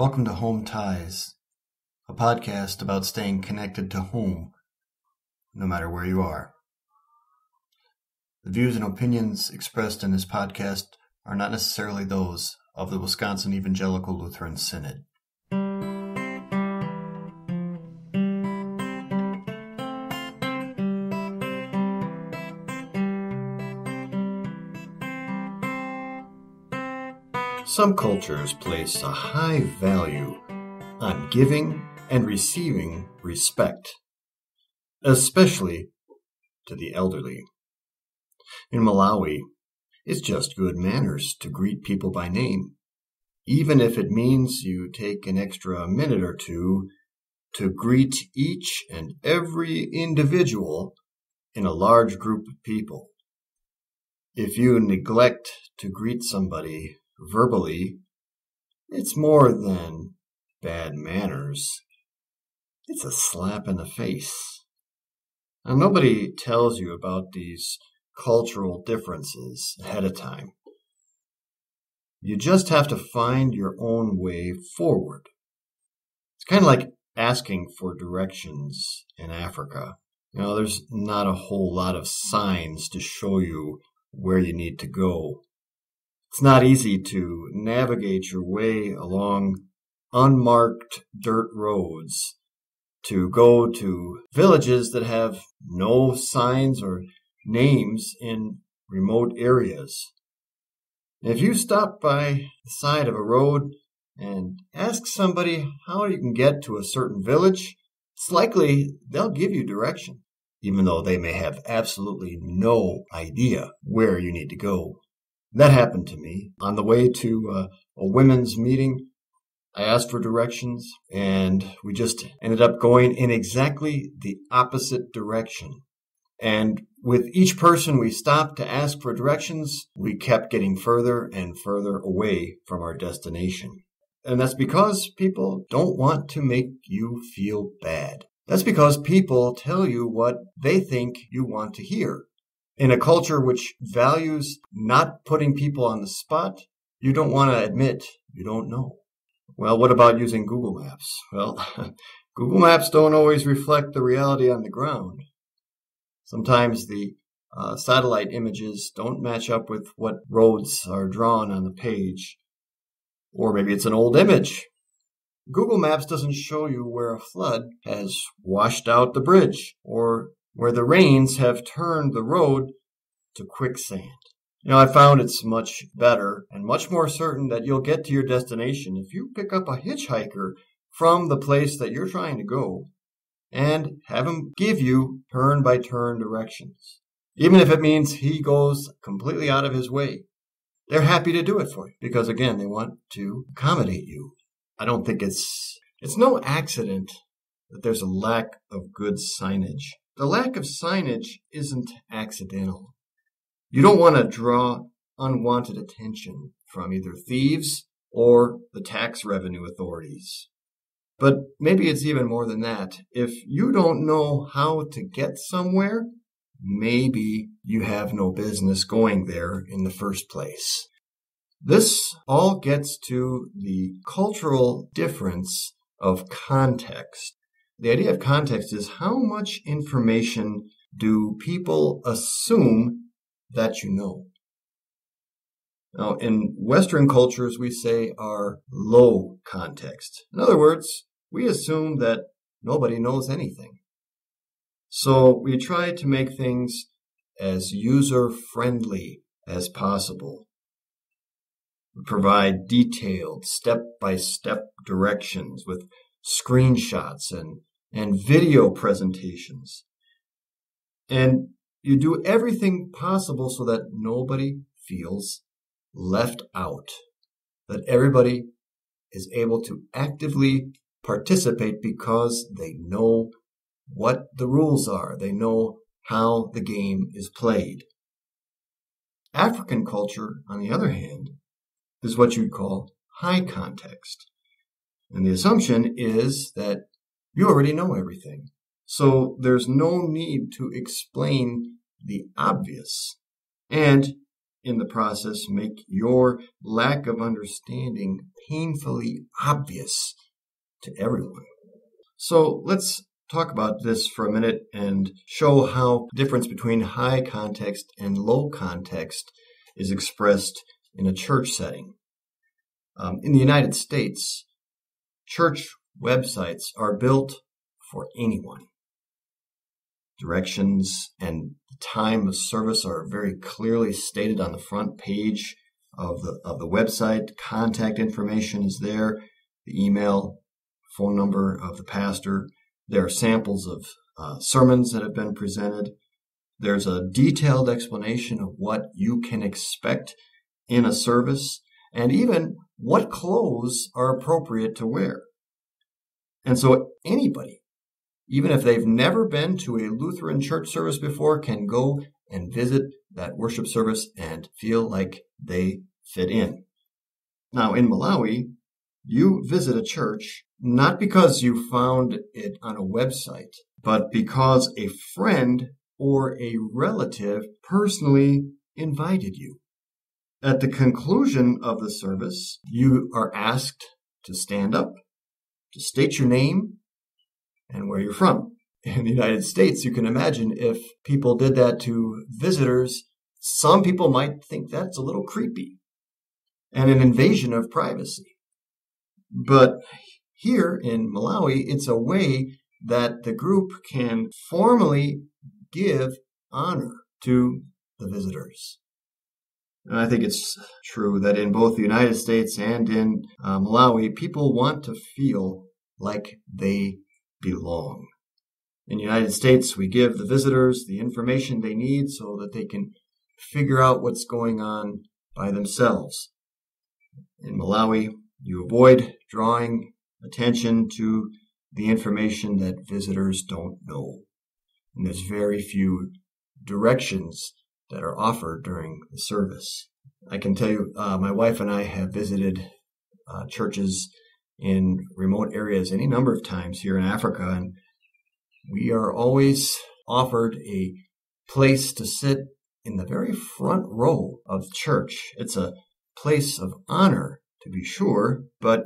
Welcome to Home Ties, a podcast about staying connected to home, no matter where you are. The views and opinions expressed in this podcast are not necessarily those of the Wisconsin Evangelical Lutheran Synod. Some cultures place a high value on giving and receiving respect, especially to the elderly. In Malawi, it's just good manners to greet people by name, even if it means you take an extra minute or two to greet each and every individual in a large group of people. If you neglect to greet somebody verbally, it's more than bad manners. It's a slap in the face. Now, nobody tells you about these cultural differences ahead of time. You just have to find your own way forward. It's kind of like asking for directions in Africa. You know, there's not a whole lot of signs to show you where you need to go. It's not easy to navigate your way along unmarked dirt roads to go to villages that have no signs or names in remote areas. If you stop by the side of a road and ask somebody how you can get to a certain village, it's likely they'll give you direction, even though they may have absolutely no idea where you need to go. That happened to me on the way to uh, a women's meeting. I asked for directions and we just ended up going in exactly the opposite direction. And with each person we stopped to ask for directions, we kept getting further and further away from our destination. And that's because people don't want to make you feel bad. That's because people tell you what they think you want to hear. In a culture which values not putting people on the spot, you don't want to admit you don't know. Well, what about using Google Maps? Well, Google Maps don't always reflect the reality on the ground. Sometimes the uh, satellite images don't match up with what roads are drawn on the page. Or maybe it's an old image. Google Maps doesn't show you where a flood has washed out the bridge or where the rains have turned the road to quicksand. You know, I found it's much better and much more certain that you'll get to your destination if you pick up a hitchhiker from the place that you're trying to go and have him give you turn by turn directions. Even if it means he goes completely out of his way. They're happy to do it for you because again, they want to accommodate you. I don't think it's, it's no accident that there's a lack of good signage the lack of signage isn't accidental. You don't want to draw unwanted attention from either thieves or the tax revenue authorities. But maybe it's even more than that. If you don't know how to get somewhere, maybe you have no business going there in the first place. This all gets to the cultural difference of context. The idea of context is how much information do people assume that you know? Now, in Western cultures, we say are low context. In other words, we assume that nobody knows anything. So we try to make things as user friendly as possible. We provide detailed step by step directions with screenshots and and video presentations. And you do everything possible so that nobody feels left out, that everybody is able to actively participate because they know what the rules are. They know how the game is played. African culture, on the other hand, is what you'd call high context. And the assumption is that you already know everything. So there's no need to explain the obvious. And in the process make your lack of understanding painfully obvious to everyone. So let's talk about this for a minute and show how difference between high context and low context is expressed in a church setting. Um, in the United States, church websites are built for anyone. Directions and time of service are very clearly stated on the front page of the of the website. Contact information is there, the email, phone number of the pastor. There are samples of uh, sermons that have been presented. There's a detailed explanation of what you can expect in a service and even what clothes are appropriate to wear. And so anybody, even if they've never been to a Lutheran church service before, can go and visit that worship service and feel like they fit in. Now, in Malawi, you visit a church not because you found it on a website, but because a friend or a relative personally invited you. At the conclusion of the service, you are asked to stand up, to state your name, and where you're from. In the United States, you can imagine if people did that to visitors, some people might think that's a little creepy and an invasion of privacy. But here in Malawi, it's a way that the group can formally give honor to the visitors. And I think it's true that in both the United States and in uh, Malawi, people want to feel like they belong. In the United States, we give the visitors the information they need so that they can figure out what's going on by themselves. In Malawi, you avoid drawing attention to the information that visitors don't know. And there's very few directions that are offered during the service. I can tell you, uh, my wife and I have visited uh, churches in remote areas any number of times here in Africa, and we are always offered a place to sit in the very front row of church. It's a place of honor, to be sure, but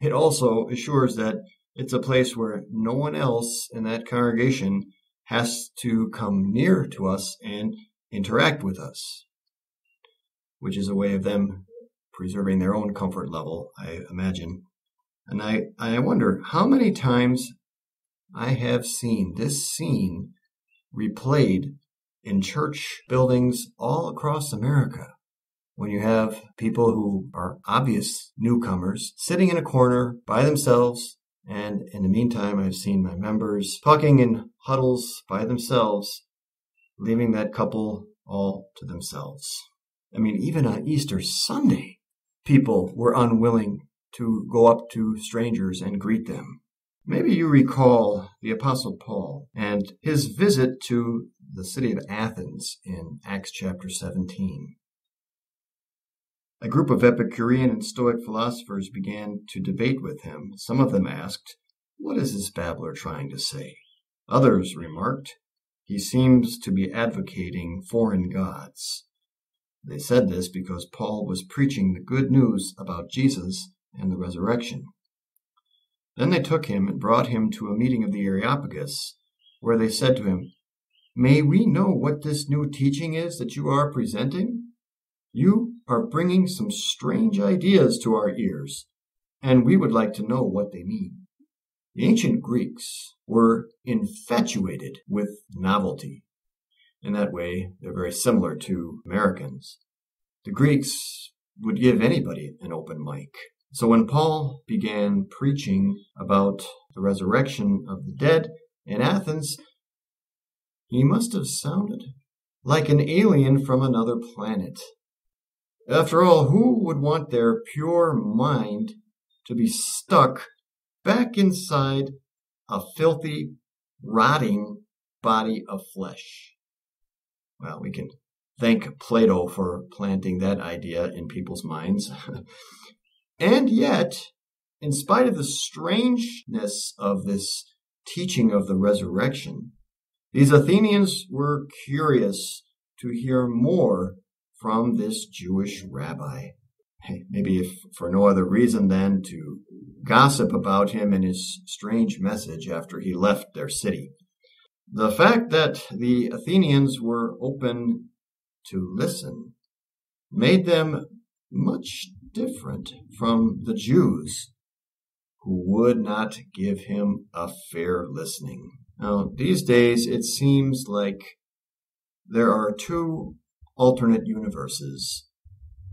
it also assures that it's a place where no one else in that congregation has to come near to us and interact with us, which is a way of them preserving their own comfort level, I imagine. And I, I wonder how many times I have seen this scene replayed in church buildings all across America. When you have people who are obvious newcomers sitting in a corner by themselves, and in the meantime, I've seen my members talking in huddles by themselves leaving that couple all to themselves. I mean, even on Easter Sunday, people were unwilling to go up to strangers and greet them. Maybe you recall the Apostle Paul and his visit to the city of Athens in Acts chapter 17. A group of Epicurean and Stoic philosophers began to debate with him. Some of them asked, What is this babbler trying to say? Others remarked, he seems to be advocating foreign gods. They said this because Paul was preaching the good news about Jesus and the resurrection. Then they took him and brought him to a meeting of the Areopagus, where they said to him, May we know what this new teaching is that you are presenting? You are bringing some strange ideas to our ears, and we would like to know what they mean. The ancient Greeks were infatuated with novelty. In that way, they're very similar to Americans. The Greeks would give anybody an open mic. So when Paul began preaching about the resurrection of the dead in Athens, he must have sounded like an alien from another planet. After all, who would want their pure mind to be stuck back inside a filthy, rotting body of flesh. Well, we can thank Plato for planting that idea in people's minds. and yet, in spite of the strangeness of this teaching of the resurrection, these Athenians were curious to hear more from this Jewish rabbi. Maybe if for no other reason than to gossip about him and his strange message after he left their city. The fact that the Athenians were open to listen made them much different from the Jews who would not give him a fair listening. Now, these days, it seems like there are two alternate universes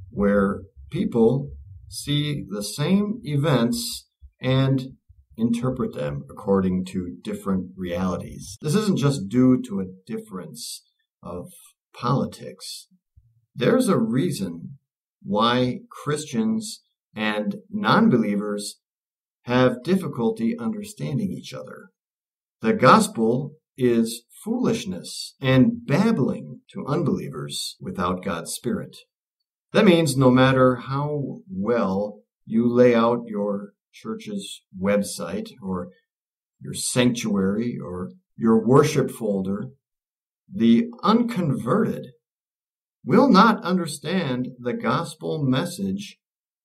where people see the same events and interpret them according to different realities. This isn't just due to a difference of politics. There's a reason why Christians and non believers have difficulty understanding each other. The gospel is foolishness and babbling to unbelievers without God's Spirit. That means no matter how well you lay out your church's website or your sanctuary or your worship folder, the unconverted will not understand the gospel message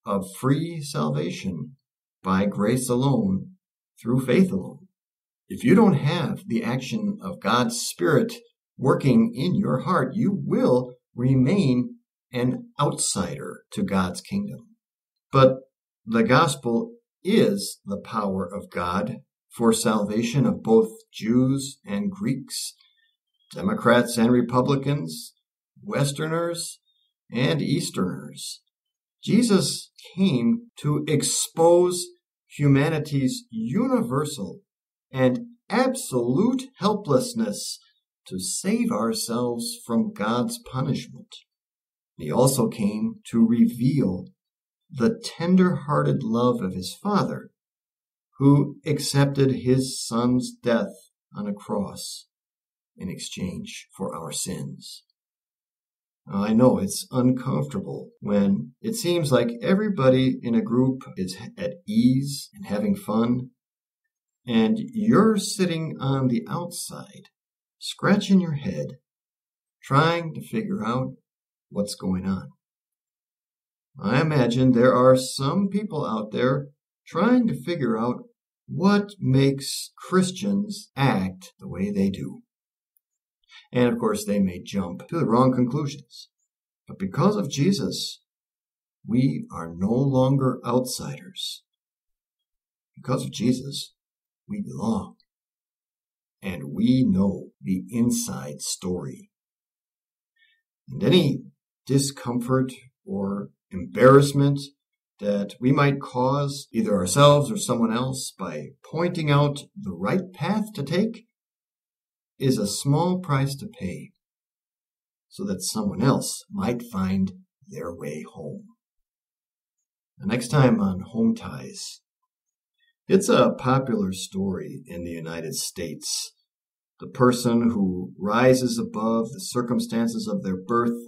of free salvation by grace alone through faith alone. If you don't have the action of God's Spirit working in your heart, you will remain an outsider to God's kingdom. But the gospel is the power of God for salvation of both Jews and Greeks, Democrats and Republicans, Westerners and Easterners. Jesus came to expose humanity's universal and absolute helplessness to save ourselves from God's punishment. He also came to reveal the tender hearted love of his Father, who accepted his Son's death on a cross in exchange for our sins. I know it's uncomfortable when it seems like everybody in a group is at ease and having fun, and you're sitting on the outside, scratching your head, trying to figure out what's going on. I imagine there are some people out there trying to figure out what makes Christians act the way they do. And of course, they may jump to the wrong conclusions. But because of Jesus, we are no longer outsiders. Because of Jesus, we belong. And we know the inside story. And any discomfort or embarrassment that we might cause either ourselves or someone else by pointing out the right path to take is a small price to pay so that someone else might find their way home. The next time on Home Ties, it's a popular story in the United States. The person who rises above the circumstances of their birth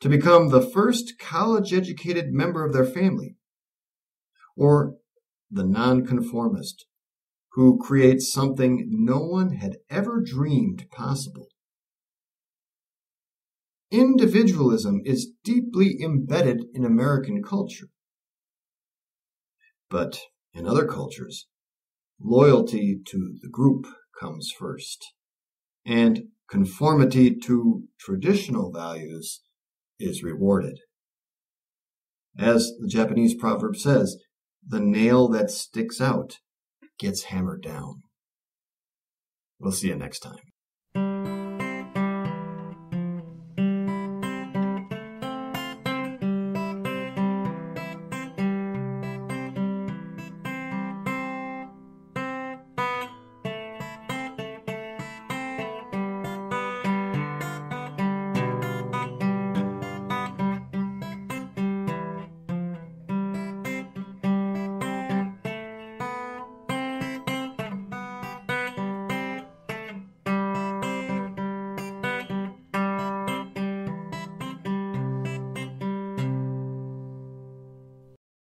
to become the first college educated member of their family, or the nonconformist who creates something no one had ever dreamed possible. Individualism is deeply embedded in American culture. But in other cultures, loyalty to the group comes first, and conformity to traditional values is rewarded. As the Japanese proverb says, the nail that sticks out gets hammered down. We'll see you next time.